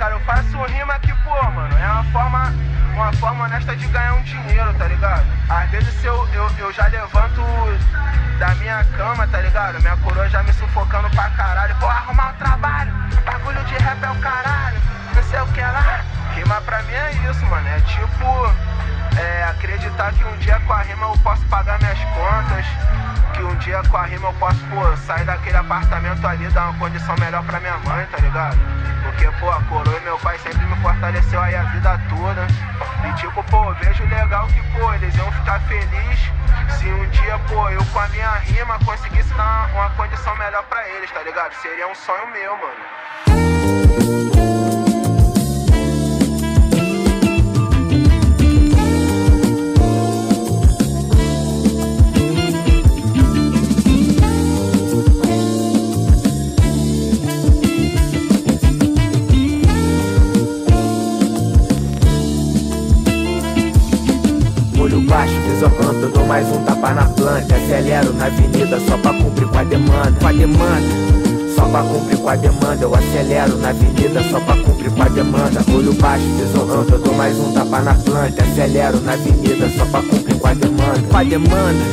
cara, eu faço rima que, pô, mano, é uma forma, uma forma honesta de ganhar um dinheiro, tá ligado? Às vezes eu, eu, eu já levanto da minha cama, tá ligado? Minha coroa já me sufocando pra caralho. Vou arrumar um trabalho, bagulho de rap é o caralho, não sei o que lá. Rima pra mim é isso, mano. É tipo, é, acreditar que um dia com a rima eu posso pagar minhas contas. Que um dia com a rima eu posso, pô, sair daquele apartamento ali, dar uma condição melhor pra minha mãe, tá ligado? Porque, pô, a coroa meu pai sempre me fortaleceu aí a vida toda. E tipo, pô, vejo legal que, pô, eles iam ficar felizes se um dia, pô, eu com a minha rima conseguisse dar uma condição melhor pra eles, tá ligado? Seria um sonho meu, mano. Baixo, eu dou mais um tapa na planta. Acelero na avenida só pra cumprir com a demanda Com a demanda. Só pra cumprir com a demanda Eu acelero na avenida só pra cumprir com a demanda. Olho baixo, ampla, eu dou mais um tapa na planta. Acelero na avenida só pra cumprir com a demanda Com a demanda.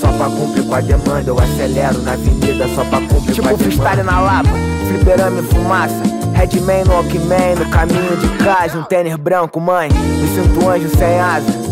Só pra cumprir com a demanda Eu acelero na avenida só pra cumprir Tipo com a demanda. freestyle na lava, fliperama e fumaça. Redman no Walkman, no caminho de casa Um tênis branco, mãe, me sinto anjo sem asa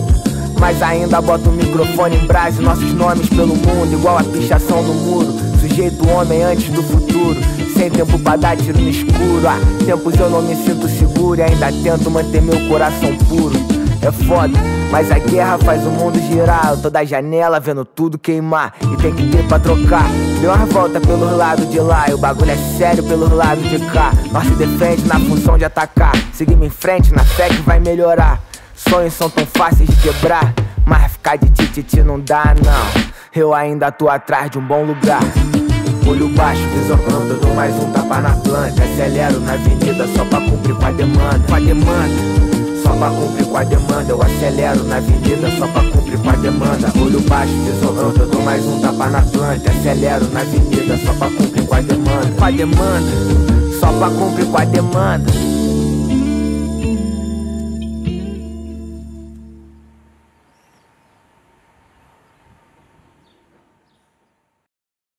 mas ainda boto o microfone em brasa nossos nomes pelo mundo, igual a pichação no muro. Sujeito homem antes do futuro, sem tempo pra dar tiro no escuro. Há tempos eu não me sinto seguro e ainda tento manter meu coração puro. É foda, mas a guerra faz o mundo girar. Eu tô da janela vendo tudo queimar e tem que ter pra trocar. Deu uma volta pelos lados de lá e o bagulho é sério pelos lados de cá. Nós se defende na função de atacar. Seguimos em frente na fé que vai melhorar. Sonhos são tão fáceis de quebrar, mas ficar de tititi não dá, não. Eu ainda tô atrás de um bom lugar. Olho baixo, visão eu dou mais um tapa na planta. Acelero na avenida só pra cumprir com a demanda. Com a demanda. Só pra cumprir com a demanda. Eu acelero na avenida só pra cumprir com a demanda. Olho baixo, ampla, eu dou mais um tapa na planta. Acelero na avenida só pra cumprir com a demanda. Com a demanda, só pra cumprir com a demanda.